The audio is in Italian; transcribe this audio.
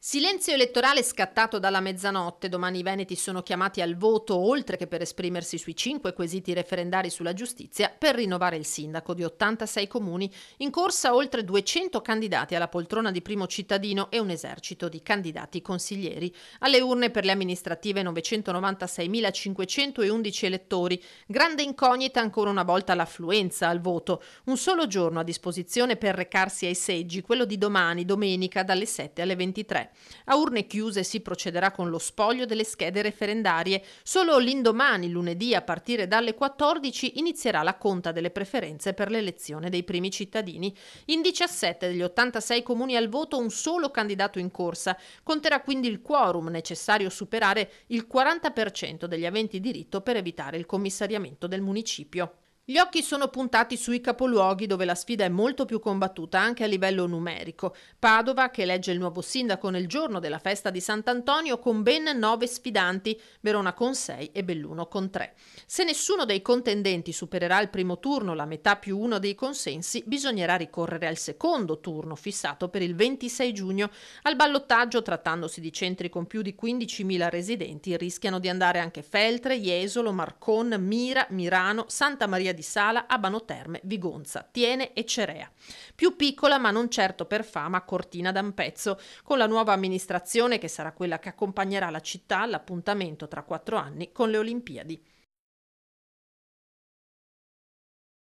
Silenzio elettorale scattato dalla mezzanotte. Domani i Veneti sono chiamati al voto, oltre che per esprimersi sui cinque quesiti referendari sulla giustizia, per rinnovare il sindaco di 86 comuni. In corsa oltre 200 candidati alla poltrona di primo cittadino e un esercito di candidati consiglieri. Alle urne per le amministrative 996.511 elettori. Grande incognita ancora una volta l'affluenza al voto. Un solo giorno a disposizione per recarsi ai seggi, quello di domani, domenica, dalle 7 alle 23. A urne chiuse si procederà con lo spoglio delle schede referendarie. Solo l'indomani, lunedì, a partire dalle 14, inizierà la conta delle preferenze per l'elezione dei primi cittadini. In 17 degli 86 comuni al voto un solo candidato in corsa. Conterà quindi il quorum necessario superare il 40% degli aventi diritto per evitare il commissariamento del municipio. Gli occhi sono puntati sui capoluoghi dove la sfida è molto più combattuta anche a livello numerico. Padova, che elegge il nuovo sindaco nel giorno della festa di Sant'Antonio, con ben nove sfidanti, Verona con sei e Belluno con tre. Se nessuno dei contendenti supererà il primo turno, la metà più uno dei consensi, bisognerà ricorrere al secondo turno, fissato per il 26 giugno. Al ballottaggio, trattandosi di centri con più di 15.000 residenti, rischiano di andare anche Feltre, Jesolo, Marcon, Mira, Mirano, Santa Maria di di Sala, Abano Terme, Vigonza, Tiene e Cerea. Più piccola, ma non certo per fama, Cortina d'Ampezzo, con la nuova amministrazione che sarà quella che accompagnerà la città all'appuntamento tra quattro anni con le Olimpiadi.